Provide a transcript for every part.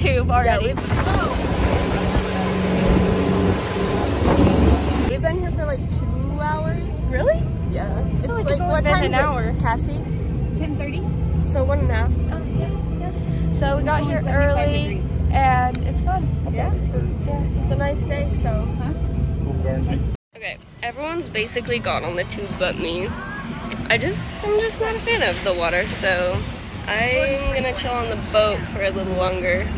tube already. Yeah, We've been here for like two hours. really? Yeah. It's like like, it's what time an is it, hour. Cassie? 10.30. So one and a half. Oh, yeah. So we got here early and it's fun. Yeah. Yeah. It's a nice day, so. Okay, everyone's basically gone on the tube but me. I just, I'm just not a fan of the water, so I'm gonna chill on the boat for a little longer.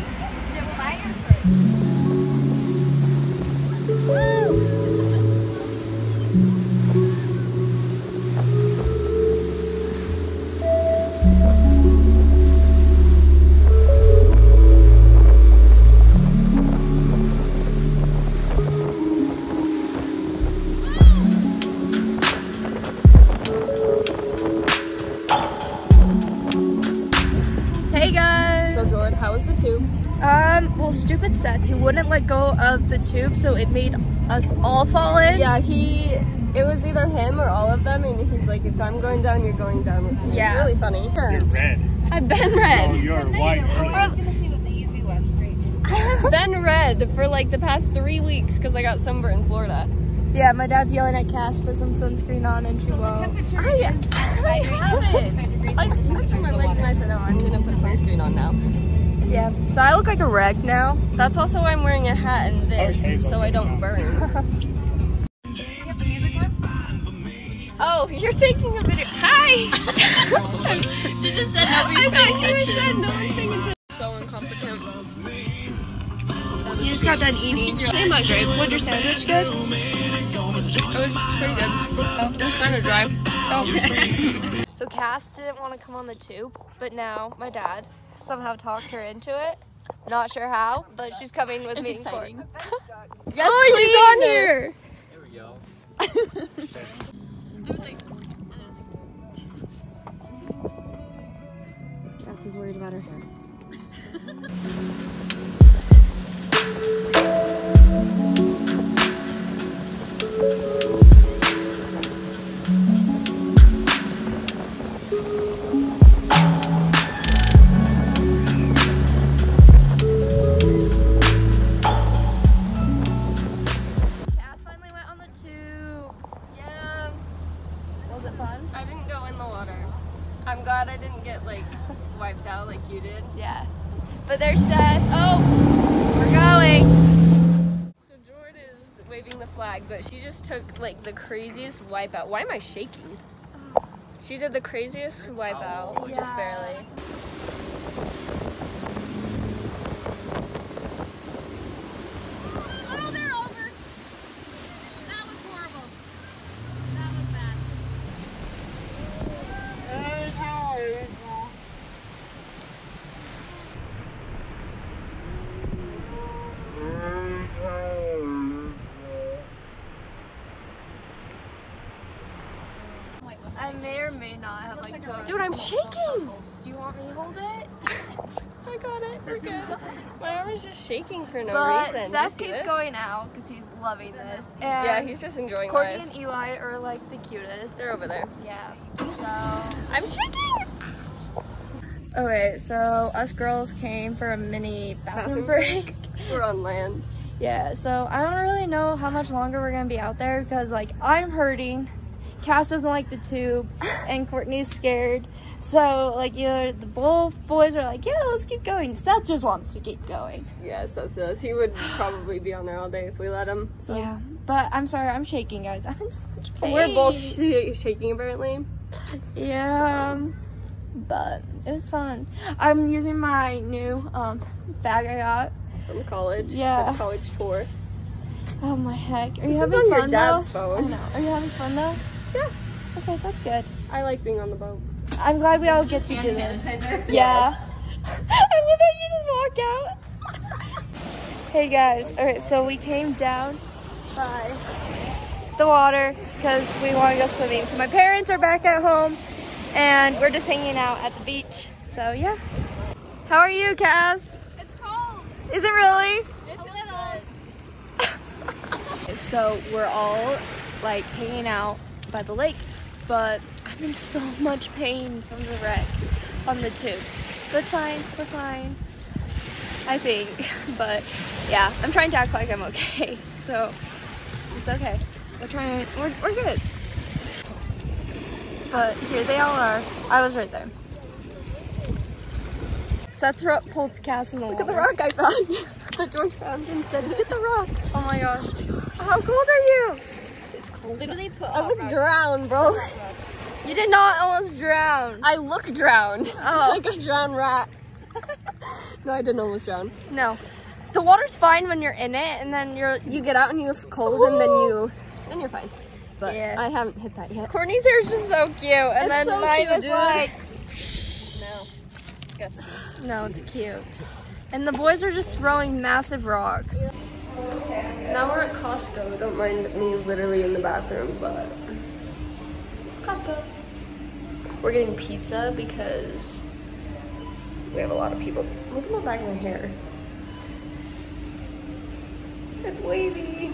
Hey the tube? Um, well, stupid Seth, he wouldn't let go of the tube, so it made us all fall in. Yeah, he, it was either him or all of them, and he's like, if I'm going down, you're going down with me. Yeah. It's really funny. You're red. I've been Oh, red. you're white. I've been red for like the past three weeks because I got sunburned in Florida. Yeah, my dad's yelling at Cass, put some sunscreen on, and she won't. I, I haven't. I just looked at my legs and I said, oh, I'm gonna put sunscreen on now. Yeah. So I look like a wreck now. That's also why I'm wearing a hat and this, Okay, so I don't burn. oh, you're taking a video. Hi! She just said I nobody's thought she paying was attention. said no one's paying attention. So incompetent. You just got done eating. Hey, my grape. Was your sandwich good? It was pretty good. Oh. It was kind of dry. Oh. so Cass didn't want to come on the tube, but now my dad somehow talked her into it. Not sure how, but she's coming with It's me in court. Yes, oh, he's on here. Cass is worried about her hair. I didn't go in the water. I'm glad I didn't get like wiped out like you did. Yeah. But there's Seth. Oh, we're going. So Jord is waving the flag, but she just took like the craziest wipeout. Why am I shaking? Oh. She did the craziest wipeout, just Yeah. barely. Oh, they're over. That was horrible. That was bad. I may or may not have like toes. Dude, I'm shaking. Do you want me to hold it? I got it. We're good. My arm is just shaking for no but reason. Seth keeps this? going out because he's loving this. And Yeah, he's just enjoying Courtney life. and Eli are like the cutest. They're over there. Yeah. So. I'm shaking. Okay, so us girls came for a mini bathroom Bathroom break. We're on land. yeah, so I don't really know how much longer we're gonna be out there because like I'm hurting, Cass doesn't like the tube, and Courtney's scared. So like either the both boys are like, yeah, let's keep going. Seth just wants to keep going. Yeah, Seth does. He would probably be on there all day if we let him. So Yeah, but I'm sorry, I'm shaking, guys. I'm in so much pain. we're both sh- shaking apparently. Yeah, um, but it was fun. I'm using my new um bag I got. From college. Yeah. For the college tour. Oh my heck! Are This you is having fun dad's though? phone. I know. Are you having fun though? Yeah. Okay, that's good. I like being on the boat. I'm glad we all get to do this. Yeah. I love how you just walk out. hey guys, okay, so we came down by the water because we want to go swimming. So my parents are back at home and we're just hanging out at the beach. So yeah. How are you, Cass? It's cold. Is it really? It's a little. So we're all like hanging out by the lake, but I'm in so much pain from the wreck on the tube. But it's fine, we're fine. I think. But yeah, I'm trying to act like I'm okay. So it's okay. We're trying, we're, we're good. But here they all are. I was right there. Seth ro- pulled Cass in the Look at the rock I found. that Jord found and said, look at the rock. Oh my gosh. How cold are you? Literally put I look drowned, bro. You did not almost drown. I look drowned. Oh. like a drowned rat. no, I didn't almost drown. No. The water's fine when you're in it, and then you're. You get out and you're cold and then you, then you're fine. But Yeah. I haven't hit that yet. Courtney's hair is just so cute, and It's then so mine cute, is dude. like. No. Disgusting. No, it's cute. And the boys are just throwing massive rocks. Now we're at Costco. Don't mind me literally in the bathroom, but Costco. we're getting pizza because we have a lot of people. Look at my back of my hair. It's wavy.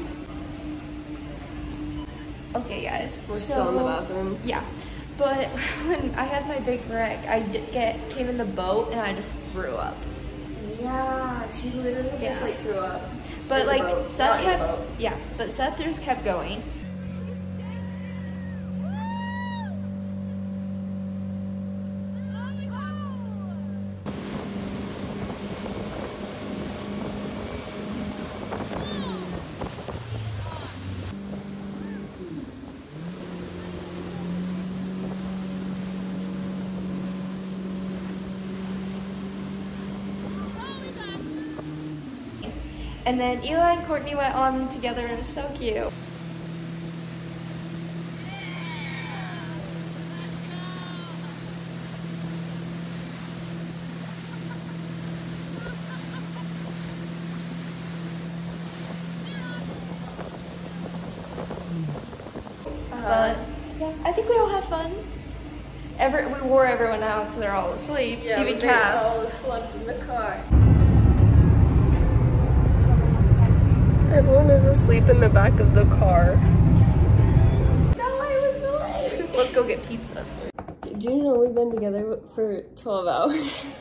Okay, guys. We're still in the bathroom. Yeah, but when I had my big wreck, I did get came in the boat and I just threw up. Yeah, she literally just like threw up. But like Seth kept, yeah, but Seth just kept going. And then Eli and Courtney went on together and it was so cute. But yeah, uh, I think we all had fun. Every, we wore everyone out because they're all asleep. Yeah, even Cass. all slept in the car. Everyone is asleep in the back of the car. No, I was awake. Let's go get pizza. Did you know we've been together for 12 hours?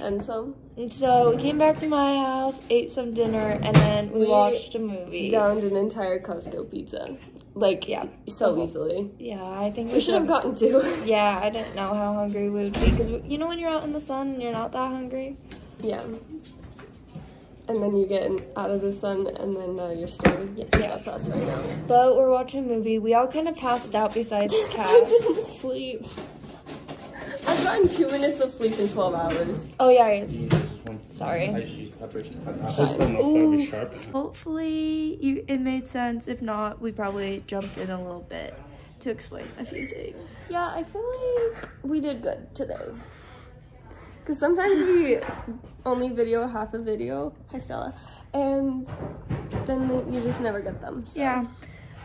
and some? And so we came back to my house, ate some dinner, and then we, We watched a movie. Downed an entire Costco pizza. Like, Yeah. so Uh-huh. easily. Yeah, I think We should have gotten two. Yeah, I didn't know how hungry we would be because you know when you're out in the sun and you're not that hungry. yeah. And then you get in- out of the sun and then uh, you're starving. Yes, Yeah. that's us right now. But we're watching a movie. We all kind of passed out besides I Cass. didn't sleep. I've gotten two minutes of sleep in 12 hours. oh yeah. yeah. Sorry. just, I just don't know if that'll be sharp. Hopefully you, it made sense. If not, we probably jumped in a little bit to explain a few things. Yeah, I feel like we did good today. Because sometimes we only video half a video. Hi, Stella. And then you just never get them. So. Yeah,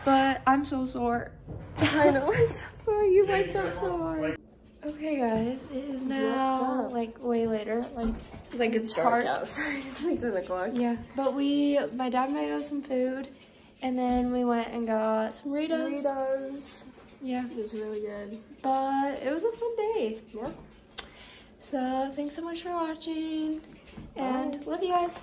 but I'm so sore. I know. I'm so sorry. You wiped out so hard. Okay, guys, it is now like way later. Like Like it's dark dark outside. it's like 10 o'clock. yeah, but we, my dad made us some food, and then we went and got some Doritos. Doritos. Yeah, It was really good. but it was a fun day. Yeah. So thanks so much for watching, and love you guys.